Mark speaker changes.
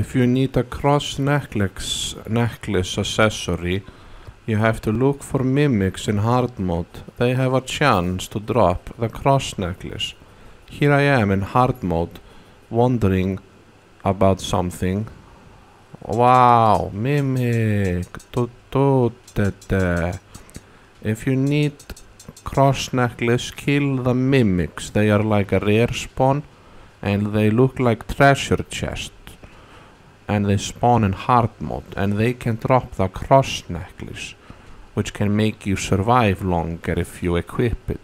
Speaker 1: If you need a cross necklace, necklace accessory, you have to look for mimics in hard mode. They have a chance to drop the cross necklace. Here I am in hard mode, wondering about something. Wow, mimic. If you need cross necklace, kill the mimics. They are like a rare spawn and they look like treasure chest. And they spawn in hard mode and they can drop the cross necklace, which can make you survive longer if you equip it.